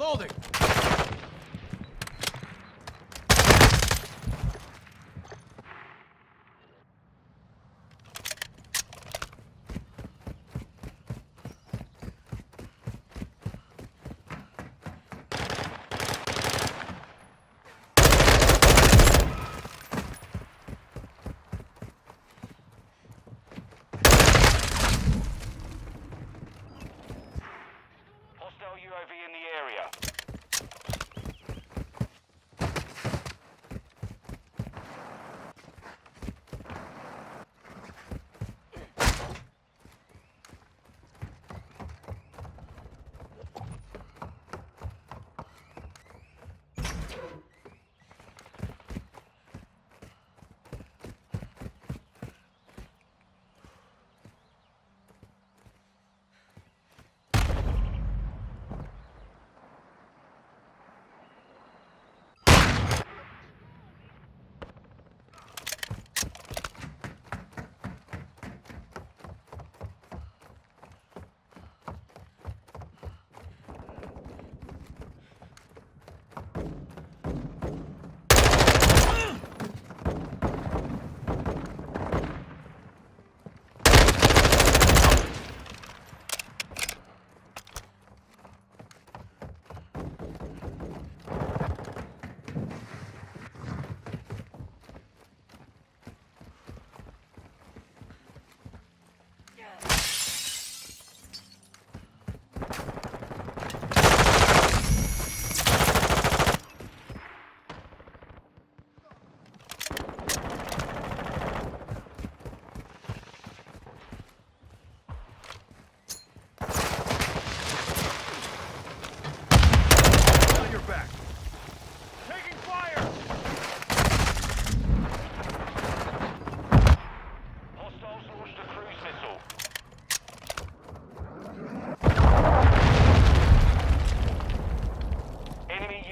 Loading!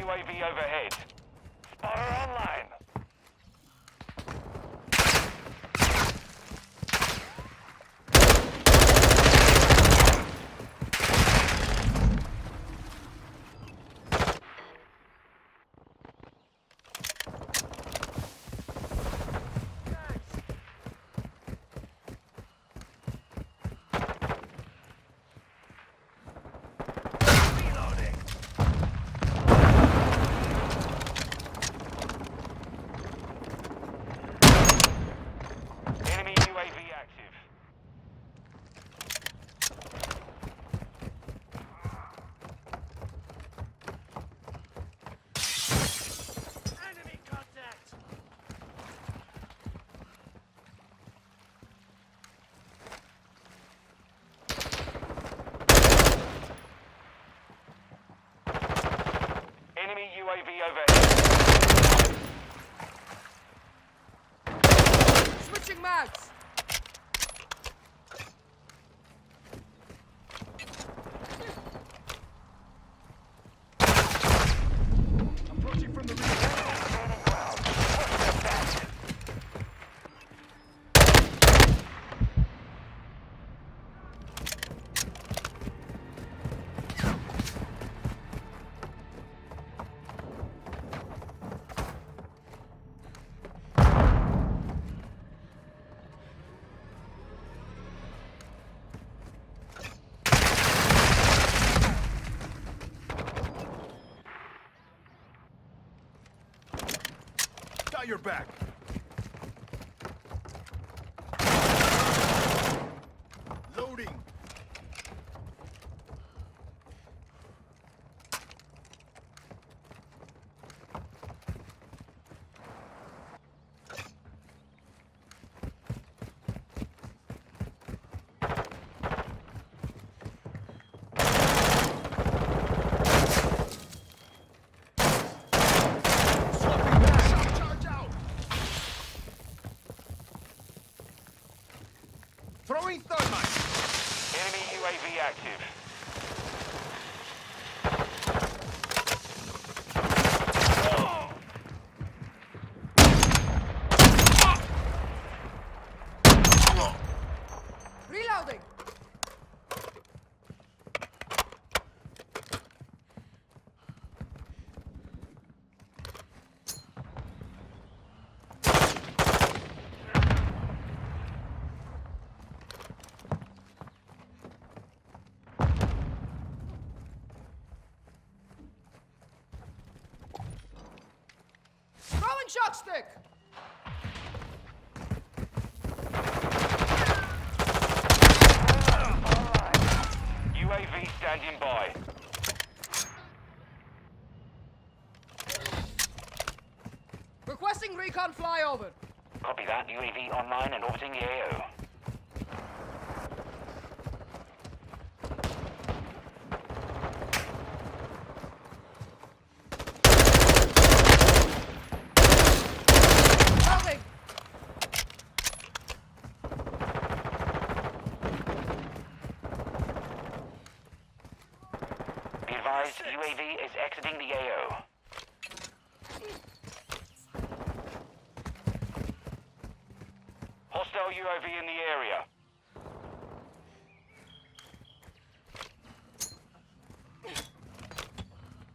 UAV overhead. Spotter online. Reloading. Enemy UAV active. Enemy contact! Enemy UAV overhead. Switching mags! Your back! Loading! Swapping back! Charge out! Throwing thermite! Enemy UAV active. Reloading! Stick. UAV standing by. Requesting recon flyover. Copy that. UAV online and orbiting the AO. Advised, UAV is exiting the AO. Hostile UAV in the area.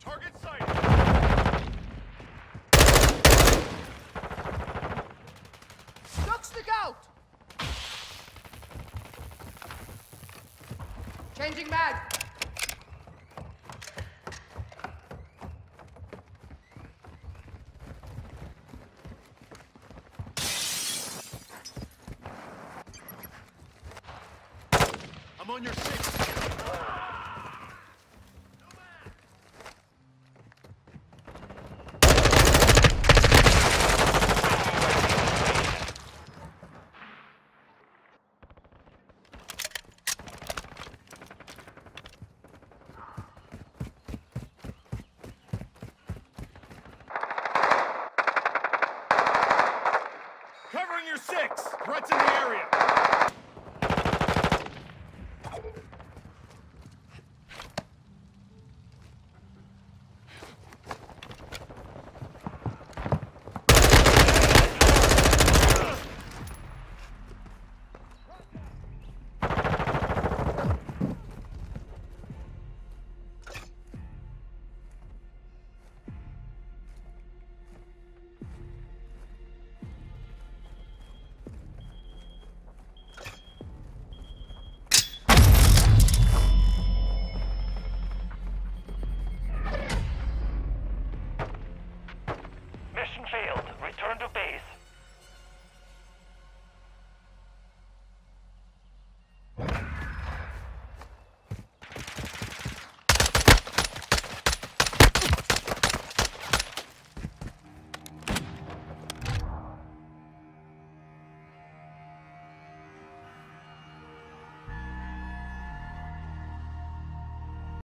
Target sighted. Duck stick out. Changing mag. On your six. Covering your six. Threats in.